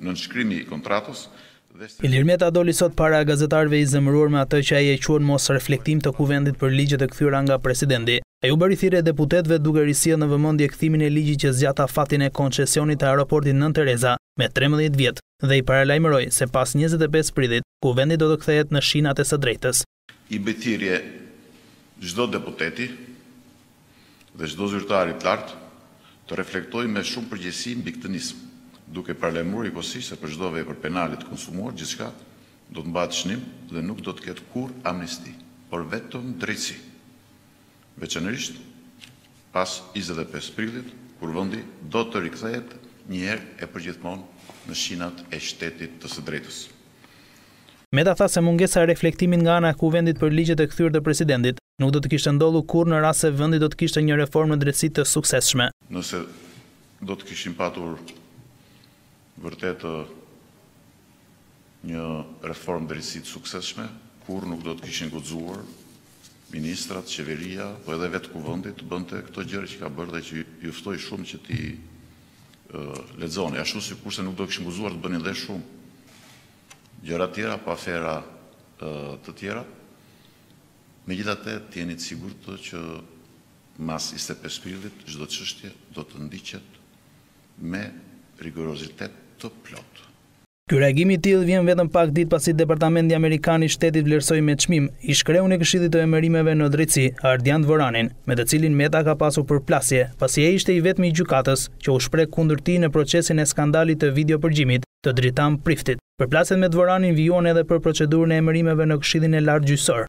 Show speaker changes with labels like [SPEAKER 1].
[SPEAKER 1] nënshkrimi i kontratës dhe se.
[SPEAKER 2] Ilir Meta doli sot para gazetarëve i zemëruar me atë që ai e quan mos reflektim të Kuvendit për ligjet e kthyera nga Presidenti. Ai u bëri thirrje deputetëve duke risjellë në vëmendje kthimin e ligjit që zgjat afatin e koncesionit të Aeroportit Nënë Tereza me trembëdhjetë vjet dhe i paralajmëroi se pas njëzet e pesë prillit Kuvendi do të kthehet në shinat e së drejtës.
[SPEAKER 1] I bëj thirrje çdo deputeti dhe çdo zyrtari të lartë të reflektojë me shumë përgjegjësi mbi këtë nismë, duke paralajmëruar njëkohësisht se për çdo vepër penale të konsumuar gjithçka do të mbahet shënim dhe nuk do të ketë kurrë amnisti, por vetëm drejtësi. Veçanërisht pas njëzet e pesë prillit, kur vendi do të rikthehet njëherë e përgjithmonë në shinat e shtetit të së drejtës.
[SPEAKER 2] Meta tha se mungesa e reflektimit nga ana e Kuvendit për ligjet e kthyer të presidentit, nuk do të kishte ndodhur kurrë në rast se vendi do të kishte një reformë në drejtësi të suksesshme.
[SPEAKER 1] Nëse do të kishim patur vërtetë një reformë drejtësi të suksesshme, kurrë nuk do të kishin guxuar ministrat, qeveria, po edhe vetë Kuvendi të bënte këto gjëra që ka bërë dhe që ju ftoj shumë që t'i lexoni, ashtu sikurse nuk do kishin guxuar të bënin dhe shumë. Gjëra të tjera, apo afera të tjera. Megjithatë, të jeni të sigurt që mas njëzet e pesë prillit çdo çështje do të ndiqet me rigorozitet të plotë.
[SPEAKER 2] Ky reagim i tillë vjen vetëm pak ditë pasi Departamenti Amerikan i Shtetit vlerësoi me çmim ish-kreun e Këshillit të Emërimeve në Drejtësi, Ardian Dvoranin, me të cilin Meta ka pasur përplasje, pasi ai ishte i vetmi gjykatës që u shpreh kundër tij në procesin e skandalit të video-përgjimit. të Dritan Priftit. Përplasjet me Dvoranin vijuan edhe për procedurën e emërimeve në Këshillin e Lartë Gjyqësor.